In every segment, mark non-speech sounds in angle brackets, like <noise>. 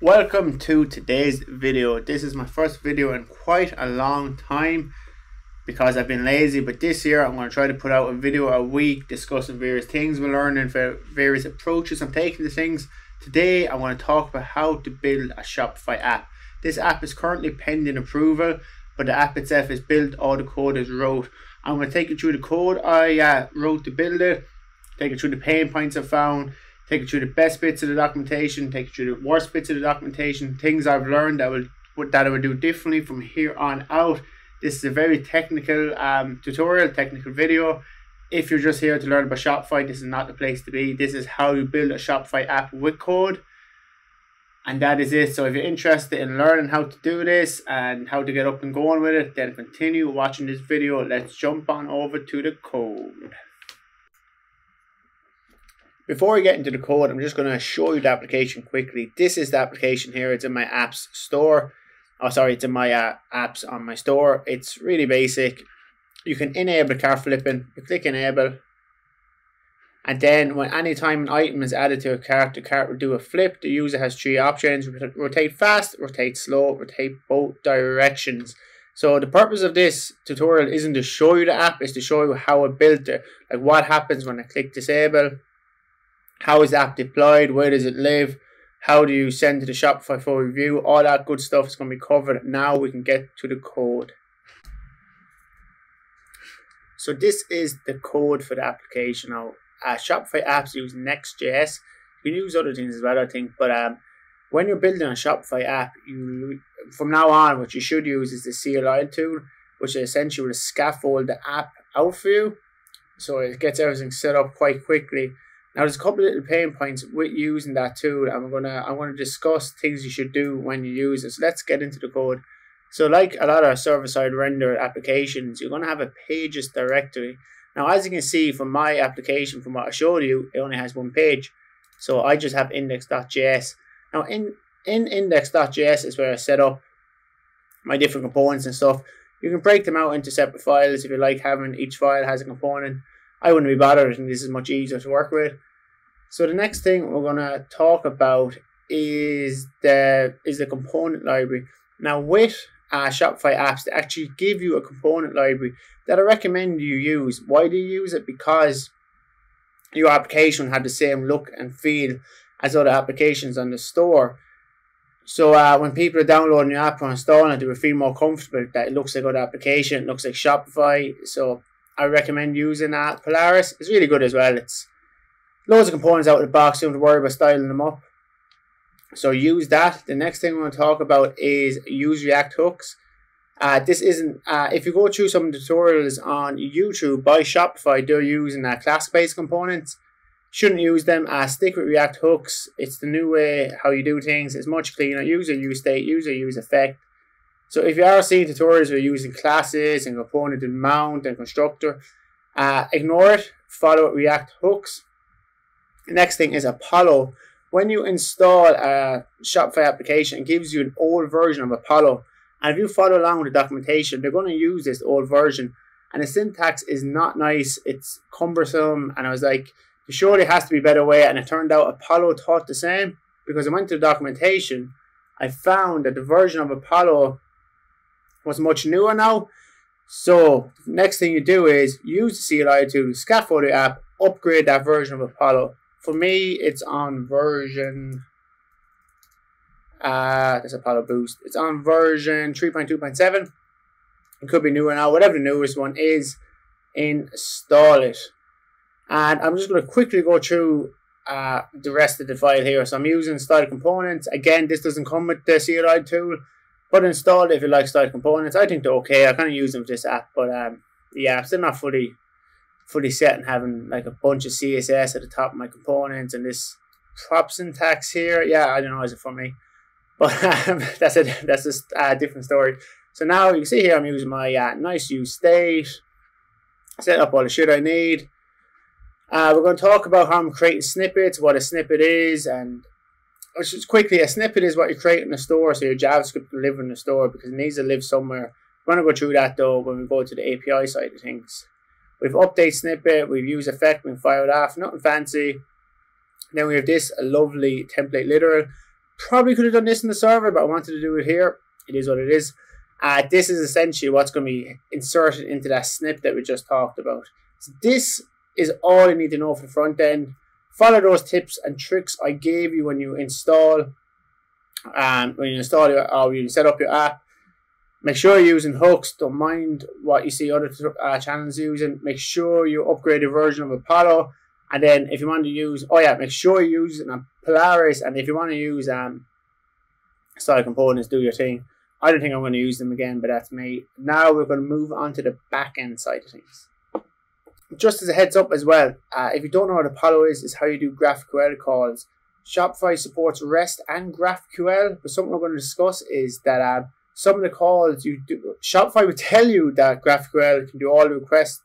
Welcome to today's video. This is my first video in quite a long time because I've been lazy but this year I'm going to try to put out a video a week discussing various things we're learning, various approaches I'm taking to things. Today I want to talk about how to build a Shopify app. This app is currently pending approval but the app itself is built, all the code is wrote. I'm going to take you through the code I uh, wrote to build it, take you through the pain points I found, take you through the best bits of the documentation, take you through the worst bits of the documentation, things I've learned that will that I would do differently from here on out. This is a very technical um, tutorial, technical video. If you're just here to learn about Shopify, this is not the place to be. This is how you build a Shopify app with code. And that is it. So if you're interested in learning how to do this and how to get up and going with it, then continue watching this video. Let's jump on over to the code. Before we get into the code, I'm just going to show you the application quickly. This is the application here. It's in my apps store. Oh, sorry, it's in my uh, apps on my store. It's really basic. You can enable cart flipping. You click enable. And then when any time an item is added to a cart, the cart will do a flip. The user has three options. Rotate fast, rotate slow, rotate both directions. So the purpose of this tutorial isn't to show you the app, it's to show you how I built it. Like what happens when I click disable how is the app deployed? Where does it live? How do you send to the Shopify for review? All that good stuff is going to be covered. Now we can get to the code. So this is the code for the application. Now, uh, Shopify apps use Next.js. You can use other things as well, I think. But um, when you're building a Shopify app, you from now on, what you should use is the CLI tool, which essentially will scaffold the app out for you. So it gets everything set up quite quickly. Now there's a couple of little pain points with using that tool and I'm gonna I'm gonna discuss things you should do when you use it. So let's get into the code. So like a lot of server-side render applications, you're gonna have a pages directory. Now as you can see from my application, from what I showed you, it only has one page. So I just have index.js. Now in, in index.js is where I set up my different components and stuff. You can break them out into separate files if you like having each file has a component. I wouldn't be bothered and this is much easier to work with. So the next thing we're gonna talk about is the is the component library. Now with uh, Shopify apps, they actually give you a component library that I recommend you use. Why do you use it? Because your application have the same look and feel as other applications on the store. So uh, when people are downloading your app or installing it, they will feel more comfortable that it looks like other application, it looks like Shopify. So I recommend using that. Polaris is really good as well. It's loads of components out of the box. You don't have to worry about styling them up. So use that. The next thing we're going to talk about is use React hooks. Uh, this isn't, uh, if you go through some tutorials on YouTube by Shopify, they're using uh, class-based components. Shouldn't use them. Uh, stick with React hooks. It's the new way how you do things. It's much cleaner. User use state, user use effect. So if you are seeing tutorials where you're using classes and component and mount and constructor, uh, ignore it, follow it, React hooks. The next thing is Apollo. When you install a Shopify application, it gives you an old version of Apollo. And if you follow along with the documentation, they're going to use this old version. And the syntax is not nice. It's cumbersome. And I was like, there surely has to be a better way. And it turned out Apollo taught the same because I went to the documentation. I found that the version of Apollo was much newer now. So next thing you do is use the CLI to scaffold the app, upgrade that version of Apollo. For me, it's on version. Uh, that's Apollo Boost. It's on version 3.2.7. It could be newer now. Whatever the newest one is, install it. And I'm just going to quickly go through uh, the rest of the file here. So I'm using style components. Again, this doesn't come with the CLI tool. But installed if you like style components. I think they're okay. I kind of use them for this app, but um, yeah, I'm still not fully fully set and having like a bunch of CSS at the top of my components and this prop syntax here. Yeah, I don't know, is it for me? <laughs> But um, that's a that's just a different story. So now you can see here I'm using my uh, nice use state, set up all the shit I need. Uh, we're going to talk about how I'm creating snippets, what a snippet is, and just quickly, a snippet is what you create in the store, so your JavaScript can live in the store because it needs to live somewhere. We're going to go through that though when we go to the API side of things. We've update snippet, we've used effect, we've fired off, nothing fancy. Then we have this lovely template literal. probably could have done this in the server, but I wanted to do it here. It is what it is. Uh, this is essentially what's going to be inserted into that snip that we just talked about. So this is all you need to know for the front end. Follow those tips and tricks I gave you when you install um, when you install your or you set up your app. Make sure you're using hooks. Don't mind what you see other uh, channels using. Make sure you upgrade a version of Apollo. And then if you want to use, oh yeah, make sure you use a Polaris. And if you want to use um, style components, do your thing. I don't think I'm going to use them again, but that's me. Now we're going to move on to the back end side of things. Just as a heads up as well, uh, if you don't know what Apollo is, is how you do GraphQL calls. Shopify supports REST and GraphQL, but something we're going to discuss is that uh, some of the calls you do, Shopify would tell you that GraphQL can do all the requests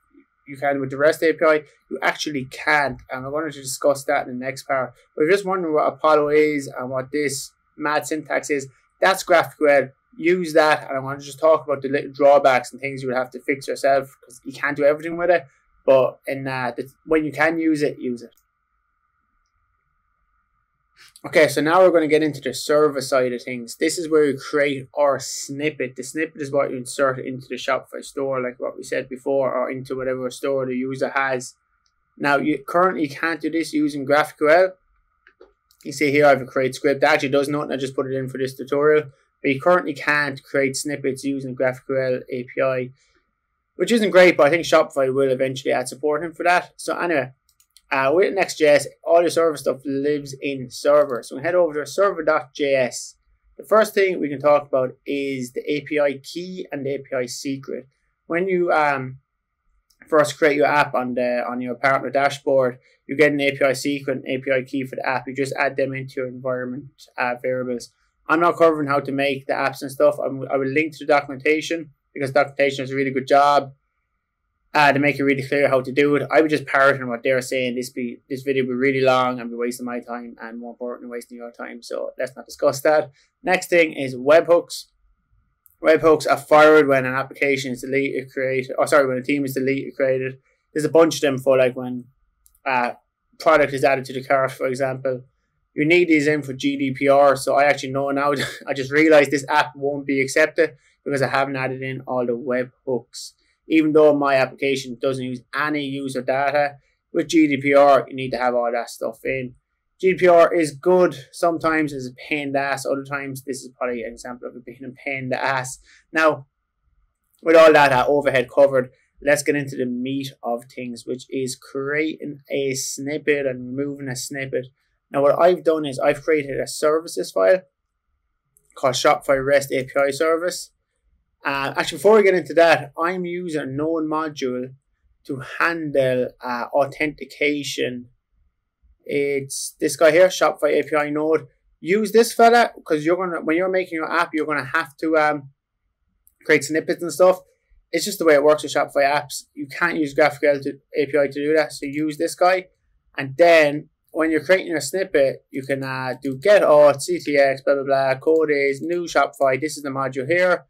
you can with the REST API. You actually can't, and I wanted to discuss that in the next part. But if you're just wondering what Apollo is and what this mad syntax is, that's GraphQL. Use that, and I want to just talk about the little drawbacks and things you would have to fix yourself because you can't do everything with it. But in uh, the, when you can use it, use it. Okay, so now we're going to get into the server side of things. This is where you create our snippet. The snippet is what you insert into the Shopify store, like what we said before, or into whatever store the user has. Now, you currently can't do this using GraphQL. You see here I have a create script. That actually does nothing. I just put it in for this tutorial. But you currently can't create snippets using GraphQL API, which isn't great, but I think Shopify will eventually add support for that. So anyway, uh, with Next.js, all your server stuff lives in server. So we head over to server.js. The first thing we can talk about is the API key and the API secret. When you um, first create your app on the on your partner dashboard, you get an API secret and API key for the app. You just add them into your environment uh, variables. I'm not covering how to make the apps and stuff. I'm, I will link to the documentation because documentation is a really good job uh, to make it really clear how to do it. I would just parrot on what they're saying. This be this video will be really long and be wasting my time and more importantly wasting your time. So let's not discuss that. Next thing is webhooks. Webhooks are fired when an application is deleted, created. Or sorry, when a team is deleted, created. There's a bunch of them for like when a product is added to the cart, for example. You need these in for GDPR. So I actually know now. <laughs> I just realized this app won't be accepted because I haven't added in all the webhooks even though my application doesn't use any user data, with GDPR, you need to have all that stuff in. GDPR is good sometimes as a pain in the ass, other times this is probably an example of it being a pain in the ass. Now, with all that overhead covered, let's get into the meat of things, which is creating a snippet and removing a snippet. Now, what I've done is I've created a services file called Shopify REST API service. Actually, before we get into that, I'm using a node module to handle uh, authentication. It's this guy here, Shopify API node. Use this fella because you're gonna when you're making your app, you're gonna have to um, create snippets and stuff. It's just the way it works with Shopify apps. You can't use GraphQL to, API to do that, so use this guy, and then when you're creating a snippet, you can uh, do get auth, CTX, blah blah blah, code is new Shopify. This is the module here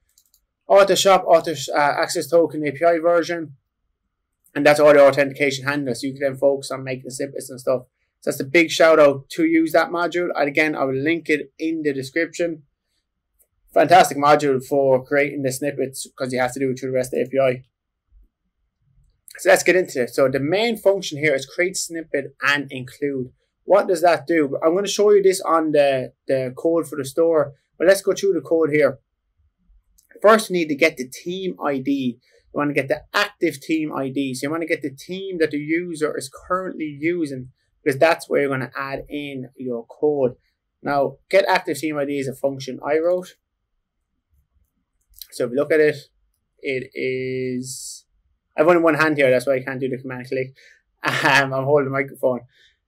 auto shop, auto uh, access token API version, and that's all the authentication handles. So you can then focus on making snippets and stuff. So that's a big shout out to use that module. And again, I will link it in the description. Fantastic module for creating the snippets because you have to do it through the REST API. So let's get into it. So the main function here is create snippet and include. What does that do? I'm going to show you this on the, the code for the store, but let's go through the code here. First, you need to get the team ID. You want to get the active team ID. So you want to get the team that the user is currently using because that's where you're going to add in your code. Now, get active team ID is a function I wrote. So if you look at it, it is. I've only one hand here, that's why I can't do the command click. <laughs> Um, I'm holding the microphone.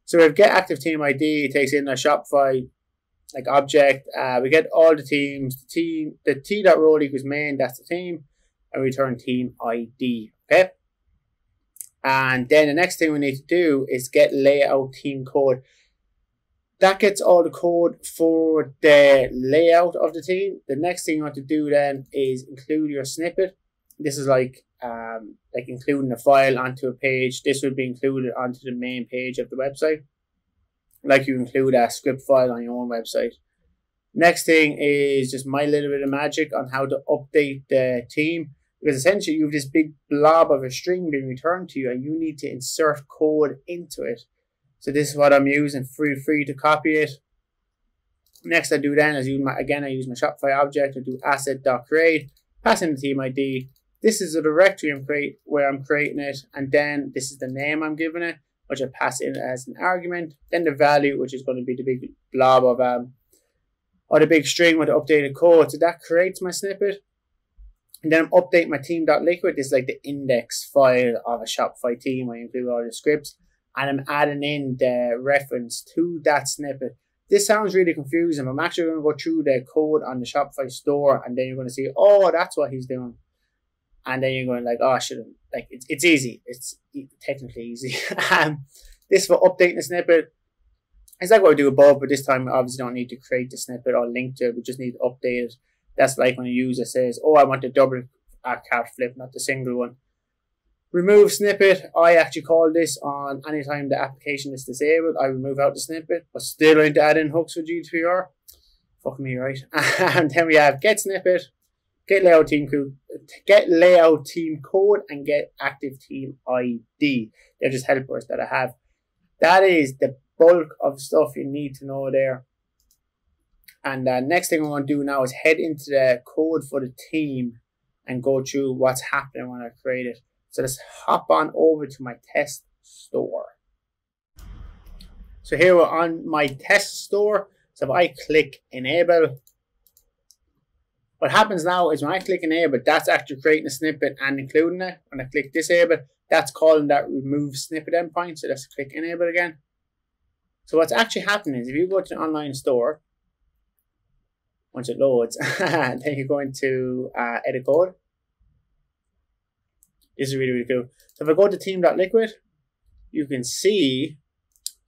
So have get active team ID, it takes in a Shopify like object. Uh, we get all the teams. The team, the t dot role equals main. That's the team, and return team ID. Okay. And then the next thing we need to do is get layout team code. That gets all the code for the layout of the team. The next thing you want to do then is include your snippet. This is like um, like including a file onto a page. This would be included onto the main page of the website like you include a script file on your own website. Next thing is just my little bit of magic on how to update the team. Because essentially you have this big blob of a string being returned to you and you need to insert code into it. So this is what I'm using. Feel free to copy it. Next I do then is use my again I use my Shopify object. I do asset.create, pass in the team ID. This is the directory I'm create where I'm creating it, and then this is the name I'm giving it, which I pass in as an argument. Then the value, which is going to be the big blob of um or the big string with the updated code. So that creates my snippet. And then I'm updating my theme.liquid. This is like the index file of a Shopify team I include all the scripts. And I'm adding in the reference to that snippet. This sounds really confusing. I'm actually going to go through the code on the Shopify store and then you're going to see, oh, that's what he's doing. And then you're going like, oh, I shouldn't. Like, it's, it's easy. It's technically easy. <laughs> um, this for updating the snippet. It's like what we do above, but this time obviously don't need to create the snippet or link to it. We just need to update it. That's like when a user says, oh, I want the double uh, flip, not the single one. Remove snippet. I actually call this on anytime the application is disabled. I remove out the snippet, but still going to add in hooks for GDPR. Fuck me, right? <laughs> and then we have get snippet, get layout team code, get layout team code, and get active team ID. They're just helpers that I have. That is the bulk of stuff you need to know there. And the uh, next thing I want to do now is head into the code for the team and go through what's happening when I create it. So let's hop on over to my test store. So here we're on my test store. So if I click enable, what happens now is when I click enable, that's actually creating a snippet and including it. When I click disable, that's calling that remove snippet endpoint. So let's click enable again. So what's actually happening is if you go to an online store, once it loads, <laughs> then you go into uh, edit code. This is really, really cool. So if I go to theme.liquid, you can see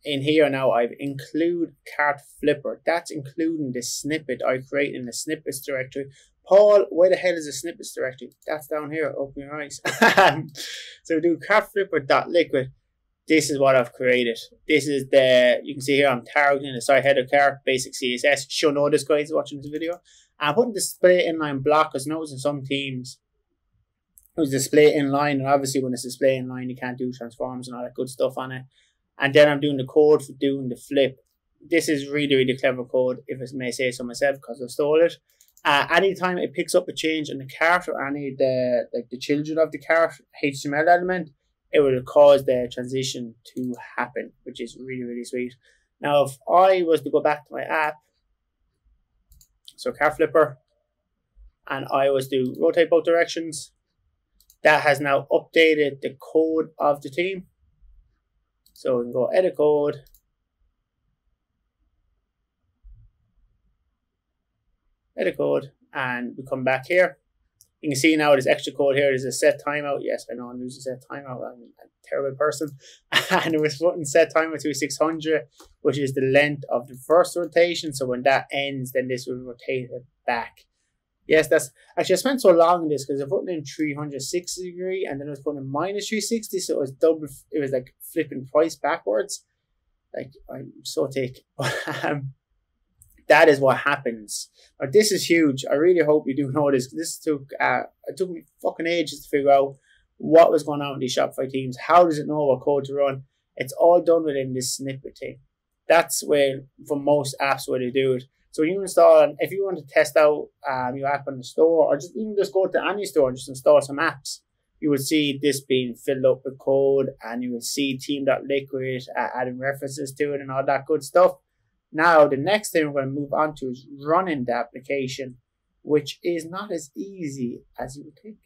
in here now I've include cart flipper. That's including the snippet I create in the snippets directory. Paul, where the hell is the snippets directory? That's down here. Open your eyes. <laughs> so do cart flipper dot liquid. This is what I've created. This is the you can see here I'm targeting the site header car, basic CSS. Show notice guys watching this video. I'm putting display inline block because notice in some teams it was display inline, and obviously when it's display inline, you can't do transforms and all that good stuff on it. And then I'm doing the code for doing the flip. This is really, really clever code, if I may say so myself, because I stole it. Uh, anytime it picks up a change in the cart or any the like the children of the cart HTML element, it will cause the transition to happen, which is really, really sweet. Now, if I was to go back to my app, so cart flipper, and I was to rotate both directions, that has now updated the code of the team. So we can go edit code. Edit code and we come back here. You can see now there's extra code here. There's a set timeout. Yes, I know I'm using set timeout. I'm a terrible person. <laughs> and it was putting set timeout to 600, which is the length of the first rotation. So when that ends, then this will rotate it back. Yes, that's actually I spent so long in this because I put in 360 degree and then I was putting in minus 360, so it was double. It was like flipping twice backwards. Like I'm so thick, <laughs> um, that is what happens. But this is huge. I really hope you do <laughs> know this. This took uh, it took me fucking ages to figure out what was going on with these Shopify teams. How does it know what code to run? It's all done within this snippet thing. That's where for most apps where they do it. So you install, if you want to test out um, your app in the store, or just even just go to any store and just install some apps, you will see this being filled up with code, and you will see Theme.Liquid uh, adding references to it and all that good stuff. Now, the next thing we're going to move on to is running the application, which is not as easy as you would think.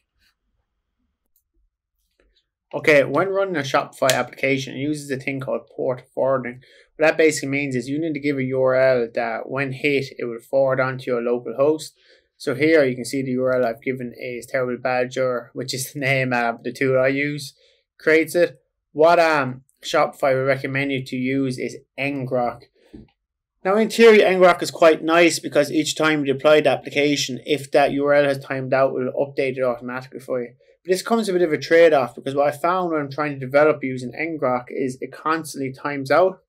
Okay, when running a Shopify application, it uses a thing called port forwarding. What that basically means is you need to give a URL that when hit, it will forward onto your local host. So here you can see the URL I've given is Terrible Badger, which is <laughs> the name of the tool I use, creates it. What um Shopify would recommend you to use is ngrok. Now in theory, ngrok is quite nice because each time you deploy the application, if that URL has timed out, it will update it automatically for you. This comes a bit of a trade-off because what I found when I'm trying to develop using ngrok is it constantly times out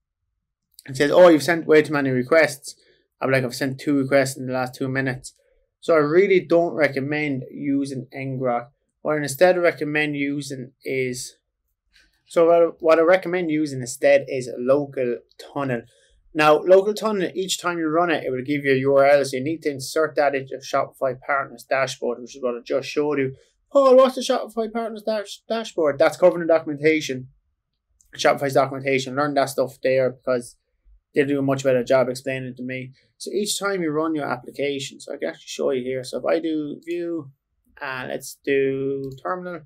and says, oh, you've sent way too many requests. I'm like I've sent two requests in the last two minutes. So I really don't recommend using ngrok. What I instead recommend using is so what I recommend using instead is local tunnel. Now, local tunnel, each time you run it, it will give you a URL. So you need to insert that into Shopify Partners dashboard, which is what I just showed you. Paul, what's the Shopify Partners dash- dashboard? That's covering the documentation. Shopify's documentation. Learn that stuff there because they do a much better job explaining it to me. So each time you run your application, so I can actually show you here. So if I do view, and uh, let's do terminal.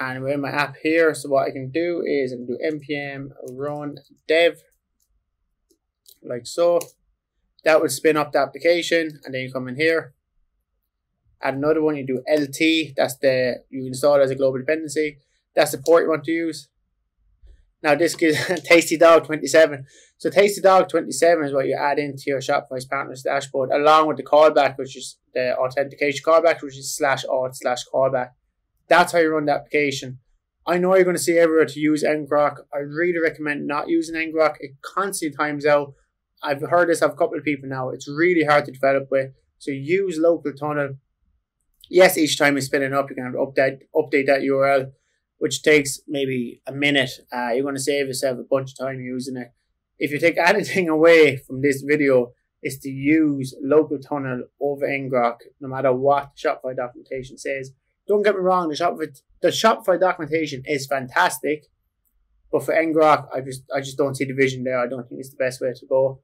And we're in my app here. So what I can do is I can do npm run dev, like so. That would spin up the application, and then you come in here. Add another one, you do LT, that's the, you install as a global dependency. That's the port you want to use. Now this gives <laughs> Tasty Dog 27. So Tasty Dog 27 is what you add into your Shopify's partners dashboard along with the callback, which is the authentication callback, which is slash auth slash callback. That's how you run the application. I know you're going to see everywhere to use ngrok. I really recommend not using ngrok. It constantly times out. I've heard this of a couple of people now. It's really hard to develop with. So use local tunnel. Yes, each time you spin it up, you can update update that URL which takes maybe a minute. Uh, you're going to save yourself a bunch of time using it. If you take <laughs> anything away from this video, is to use local tunnel over ngrok, no matter what Shopify documentation says. Don't get me wrong, the Shopify, the Shopify documentation is fantastic, but for ngrok, I just I just don't see the vision there. I don't think it's the best way to go.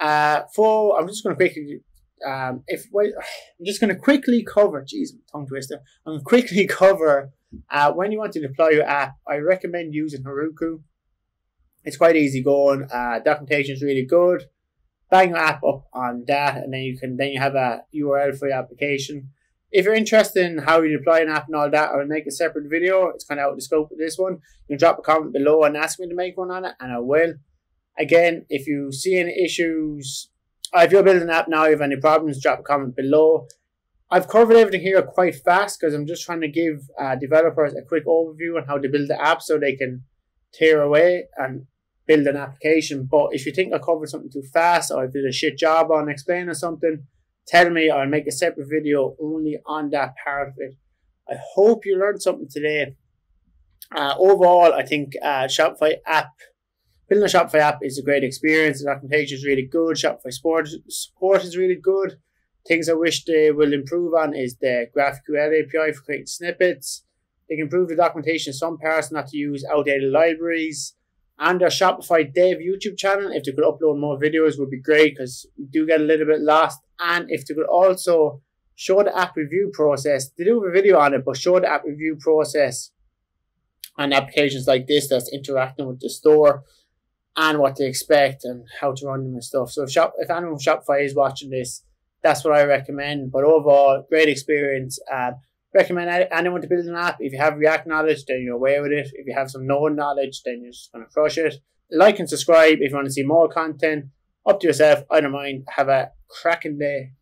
Uh, for I'm just going to quickly um, if <sighs> I'm just going to quickly cover. Jeez, tongue twister. I'm going to quickly <laughs> cover uh, when you want to deploy your app, I recommend using Heroku. It's quite easy going. Uh, documentation is really good. Bang your app up on that, and then you can then you have a URL for your application. If you're interested in how you deploy an app and all that, I will make a separate video. It's kind of out of the scope of this one. You can drop a comment below and ask me to make one on it, and I will. Again, if you see any issues, if you're building an app now, you have any problems, drop a comment below. I've covered everything here quite fast because I'm just trying to give uh, developers a quick overview on how to build the app so they can tear away and build an application. But if you think I covered something too fast or I did a shit job on explaining something, tell me. I'll make a separate video only on that part of it. I hope you learned something today. Uh, overall, I think uh, Shopify app, building a Shopify app is a great experience. The documentation is really good. Shopify support, support is really good. Things I wish they will improve on is the GraphQL API for creating snippets. They can improve the documentation in some parts not to use outdated libraries. And their Shopify Dev YouTube channel, if they could upload more videos, would be great because we do get a little bit lost. And if they could also show the app review process, they do have a video on it, but show the app review process on applications like this that's interacting with the store and what they expect and how to run them and stuff. So if shop if anyone Shopify is watching this, that's what I recommend. But overall, great experience. Uh, recommend anyone to build an app. If you have React knowledge, then you're away with it. If you have some Node knowledge, then you're just to crush it. Like and subscribe if you want to see more content. Up to yourself. I don't mind. Have a cracking day.